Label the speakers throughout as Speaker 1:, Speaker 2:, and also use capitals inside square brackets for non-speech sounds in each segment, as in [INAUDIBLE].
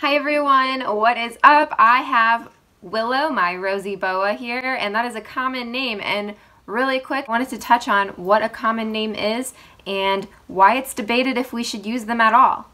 Speaker 1: Hi everyone, what is up? I have Willow, my rosy boa here, and that is a common name. And really quick, I wanted to touch on what a common name is and why it's debated if we should use them at all.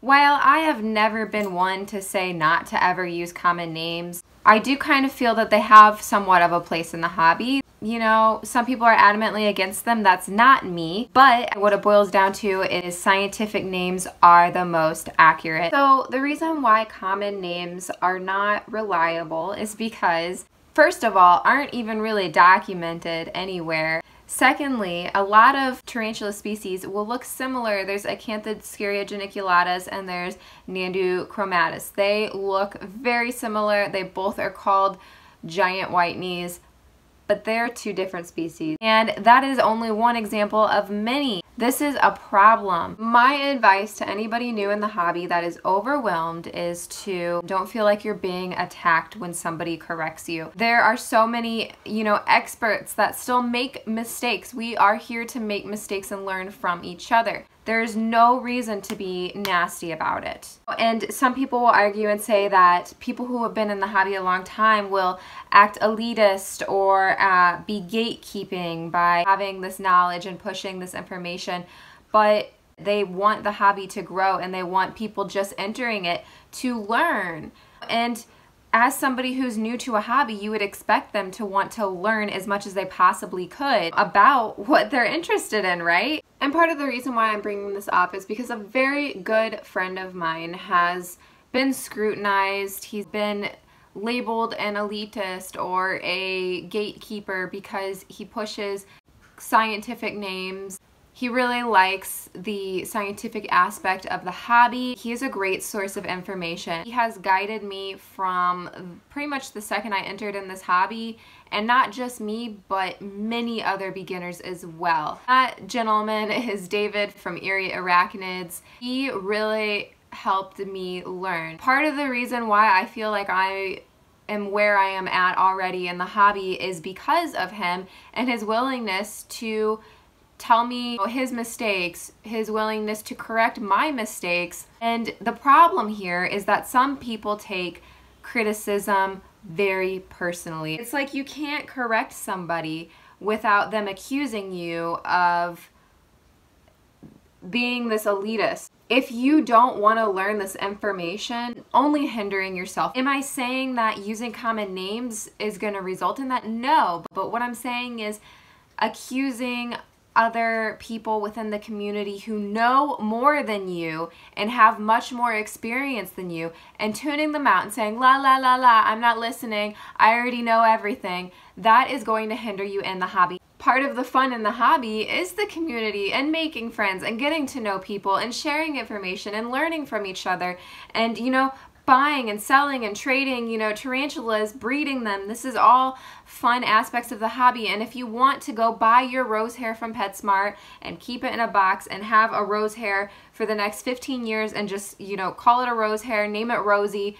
Speaker 1: While I have never been one to say not to ever use common names, I do kind of feel that they have somewhat of a place in the hobby you know, some people are adamantly against them. That's not me. But what it boils down to is scientific names are the most accurate. So the reason why common names are not reliable is because, first of all, aren't even really documented anywhere. Secondly, a lot of tarantula species will look similar. There's Acanthoscurria geniculata and there's Nhandu chromatus. They look very similar. They both are called giant white knees but they're two different species. And that is only one example of many. This is a problem. My advice to anybody new in the hobby that is overwhelmed is to don't feel like you're being attacked when somebody corrects you. There are so many, you know, experts that still make mistakes. We are here to make mistakes and learn from each other. There's no reason to be nasty about it. And some people will argue and say that people who have been in the hobby a long time will act elitist or uh, be gatekeeping by having this knowledge and pushing this information. But they want the hobby to grow and they want people just entering it to learn. And as somebody who's new to a hobby, you would expect them to want to learn as much as they possibly could about what they're interested in, right? And part of the reason why I'm bringing this up is because a very good friend of mine has been scrutinized. He's been labeled an elitist or a gatekeeper because he pushes scientific names he really likes the scientific aspect of the hobby. He is a great source of information. He has guided me from pretty much the second I entered in this hobby and not just me, but many other beginners as well. That gentleman [LAUGHS] is David from Eerie Arachnids. He really helped me learn. Part of the reason why I feel like I am where I am at already in the hobby is because of him and his willingness to tell me his mistakes, his willingness to correct my mistakes. And the problem here is that some people take criticism very personally. It's like you can't correct somebody without them accusing you of being this elitist. If you don't want to learn this information, only hindering yourself. Am I saying that using common names is going to result in that? No, but what I'm saying is accusing other people within the community who know more than you and have much more experience than you and tuning them out and saying, la, la, la, la, I'm not listening, I already know everything, that is going to hinder you in the hobby. Part of the fun in the hobby is the community and making friends and getting to know people and sharing information and learning from each other. And, you know, buying and selling and trading, you know, tarantulas, breeding them. This is all fun aspects of the hobby. And if you want to go buy your rose hair from PetSmart and keep it in a box and have a rose hair for the next 15 years and just, you know, call it a rose hair, name it Rosie,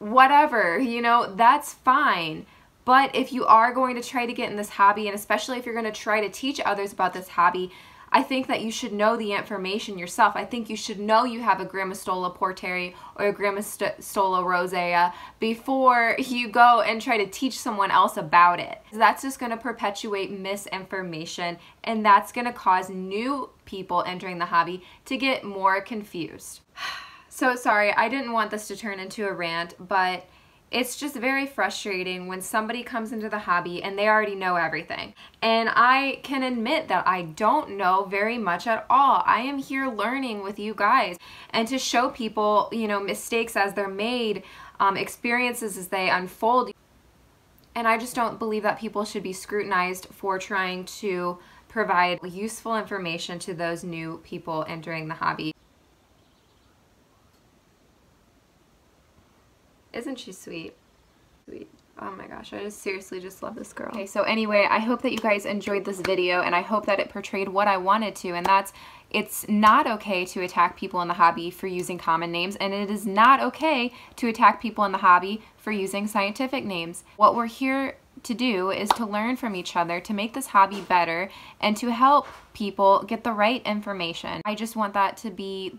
Speaker 1: whatever, you know, that's fine. But if you are going to try to get in this hobby, and especially if you're going to try to teach others about this hobby, I think that you should know the information yourself. I think you should know you have a Grammostola porteri or a Grammostola rosea before you go and try to teach someone else about it. That's just going to perpetuate misinformation and that's going to cause new people entering the hobby to get more confused. [SIGHS] So sorry, I didn't want this to turn into a rant, but it's just very frustrating when somebody comes into the hobby and they already know everything. And I can admit that I don't know very much at all. I am here learning with you guys and to show people, you know, mistakes as they're made, um, experiences as they unfold. And I just don't believe that people should be scrutinized for trying to provide useful information to those new people entering the hobby. Isn't she sweet? Sweet. Oh my gosh, I just seriously just love this girl. Okay, so anyway, I hope that you guys enjoyed this video and I hope that it portrayed what I wanted to and that's it's not okay to attack people in the hobby for using common names and it is not okay to attack people in the hobby for using scientific names. What we're here to do is to learn from each other, to make this hobby better, and to help people get the right information. I just want that to be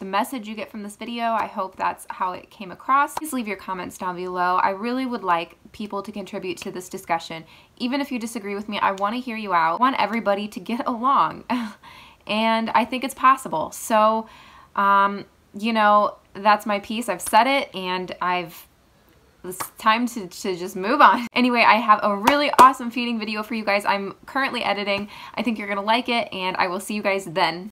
Speaker 1: the message you get from this video. I hope that's how it came across. Please leave your comments down below. I really would like people to contribute to this discussion. Even if you disagree with me, I want to hear you out. I want everybody to get [LAUGHS] along. and I think it's possible. So, um, you know, that's my piece. I've said it and I've it's time to, to just move on. [LAUGHS] Anyway, I have a really awesome feeding video for you guys. I'm currently editing. I think you're gonna like it and I will see you guys then.